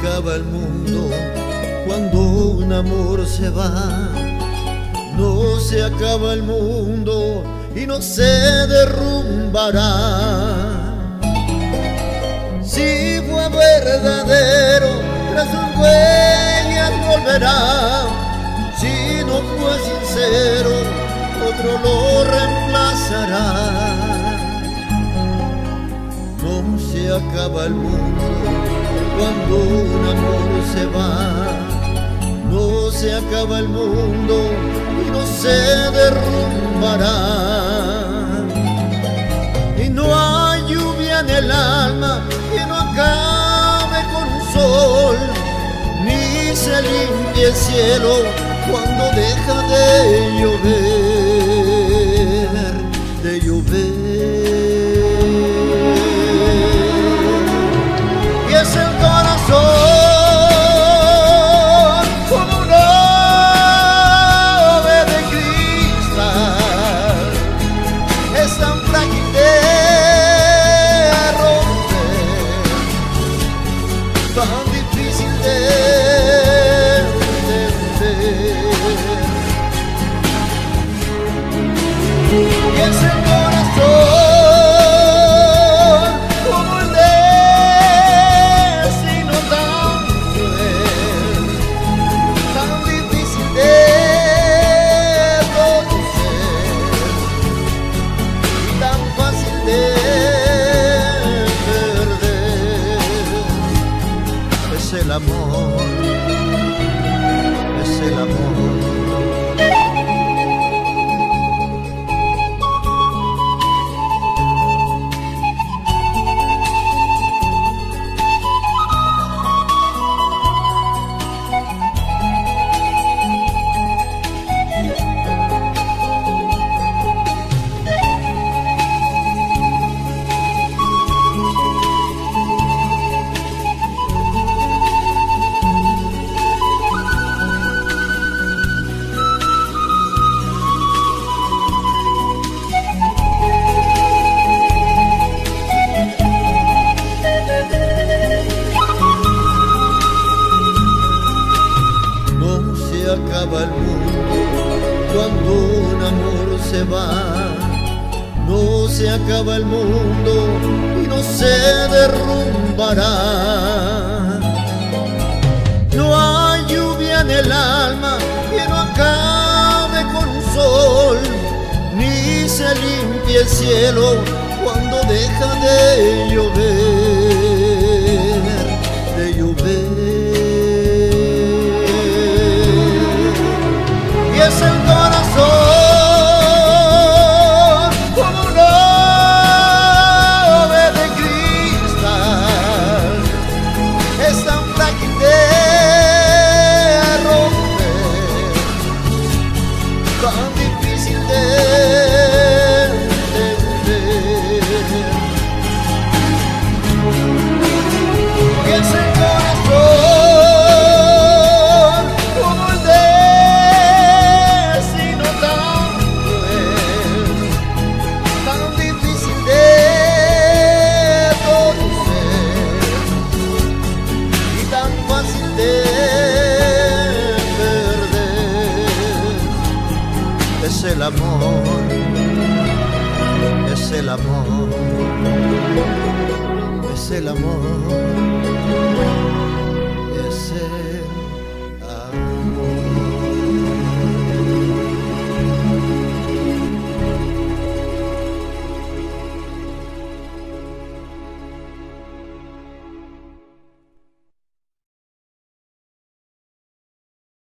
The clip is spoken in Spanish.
acaba el mundo cuando un amor se va. No se acaba el mundo y no se derrumbará. Si fue verdadero, tras sus huellas volverá. Si no fue sincero, otro lo reemplazará. No se acaba el mundo cuando un amor se va. No se acaba el mundo y no se derrumbará. Y no hay lluvia en el alma que no acabe con un sol, ni se limpie el cielo cuando deja de llover, Es el amor, es el amor. No se acaba el mundo y no se derrumbará. No hay lluvia en el alma que no acabe con un sol, ni se limpie el cielo cuando deja de llover, Es el amor, es el amor, es el amor,